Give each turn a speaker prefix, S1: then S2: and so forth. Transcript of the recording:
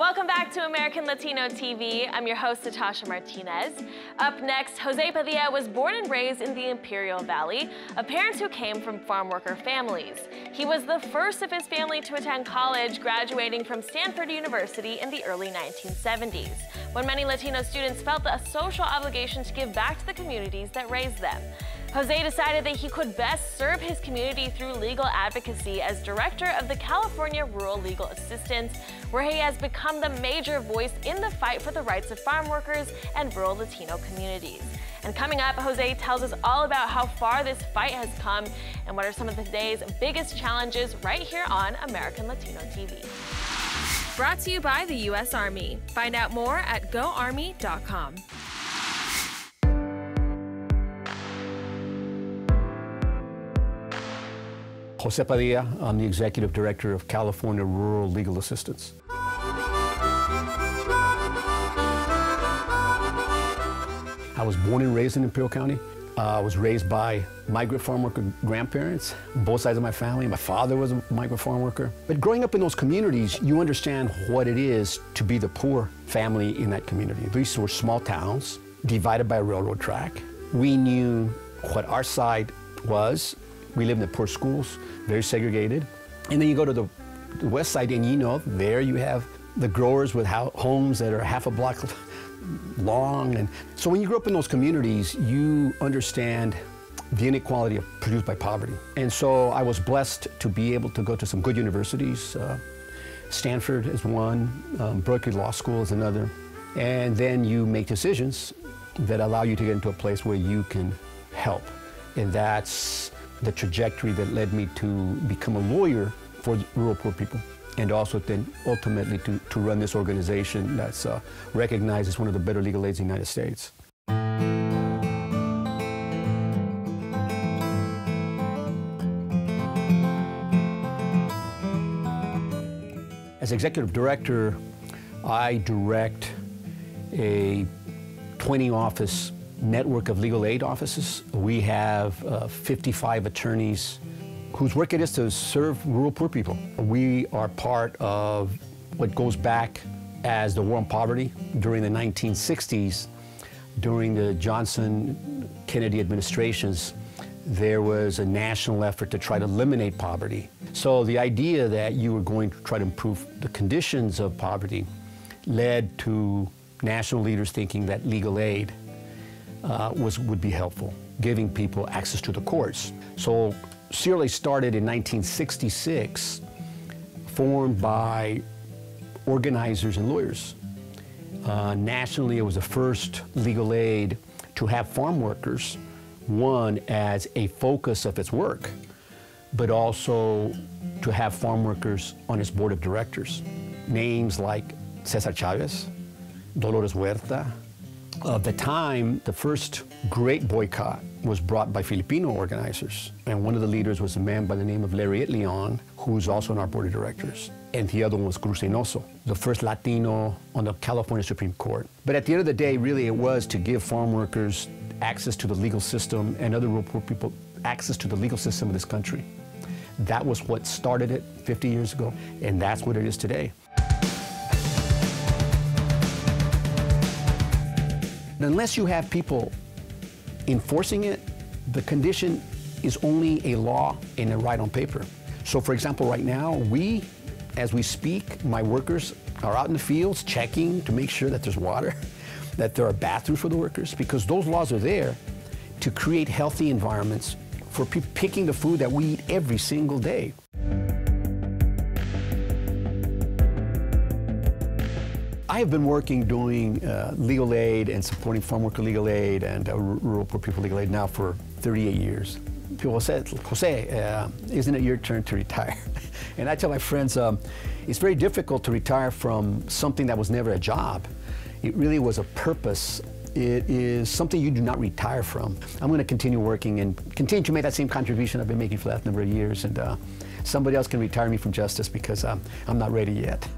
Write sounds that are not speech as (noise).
S1: Welcome back to American Latino TV. I'm your host, Natasha Martinez. Up next, Jose Padilla was born and raised in the Imperial Valley, of parents who came from farm worker families. He was the first of his family to attend college, graduating from Stanford University in the early 1970s, when many Latino students felt a social obligation to give back to the communities that raised them. Jose decided that he could best serve his community through legal advocacy as director of the California Rural Legal Assistance, where he has become the major voice in the fight for the rights of farm workers and rural Latino communities. And coming up, Jose tells us all about how far this fight has come and what are some of today's biggest challenges right here on American Latino TV. Brought to you by the U.S. Army. Find out more at goarmy.com.
S2: Jose Padilla, I'm the Executive Director of California Rural Legal Assistance. I was born and raised in Imperial County. Uh, I was raised by migrant farm worker grandparents, both sides of my family. My father was a migrant farm worker. But growing up in those communities, you understand what it is to be the poor family in that community. These were small towns divided by a railroad track. We knew what our side was. We lived in the poor schools, very segregated. And then you go to the, the west side and you know, there you have the growers with homes that are half a block long. And so when you grow up in those communities, you understand the inequality produced by poverty. And so I was blessed to be able to go to some good universities. Uh, Stanford is one, um, Berkeley Law School is another. And then you make decisions that allow you to get into a place where you can help. And that's the trajectory that led me to become a lawyer for rural poor people and also then ultimately to, to run this organization that's uh, recognized as one of the better legal aids in the United States. As executive director, I direct a 20 office network of legal aid offices. We have uh, 55 attorneys whose work it is to serve rural poor people. We are part of what goes back as the war on poverty during the 1960s. During the Johnson Kennedy administrations, there was a national effort to try to eliminate poverty. So the idea that you were going to try to improve the conditions of poverty led to national leaders thinking that legal aid uh, was, would be helpful, giving people access to the courts. So CRLA started in 1966, formed by organizers and lawyers. Uh, nationally, it was the first legal aid to have farm workers, one, as a focus of its work, but also to have farm workers on its board of directors. Names like Cesar Chavez, Dolores Huerta, of the time, the first great boycott was brought by Filipino organizers. And one of the leaders was a man by the name of Larry Itliong, who's also on our board of directors. And the other one was Cruz the first Latino on the California Supreme Court. But at the end of the day, really it was to give farm workers access to the legal system and other rural poor people access to the legal system of this country. That was what started it 50 years ago, and that's what it is today. Unless you have people enforcing it, the condition is only a law and a right on paper. So for example, right now, we, as we speak, my workers are out in the fields checking to make sure that there's water, (laughs) that there are bathrooms for the workers, because those laws are there to create healthy environments for people picking the food that we eat every single day. I have been working doing uh, legal aid and supporting farm worker legal aid and uh, rural poor people legal aid now for 38 years. People say, Jose, uh, isn't it your turn to retire? (laughs) and I tell my friends, um, it's very difficult to retire from something that was never a job. It really was a purpose. It is something you do not retire from. I'm going to continue working and continue to make that same contribution I've been making for the last number of years. And uh, somebody else can retire me from justice because um, I'm not ready yet.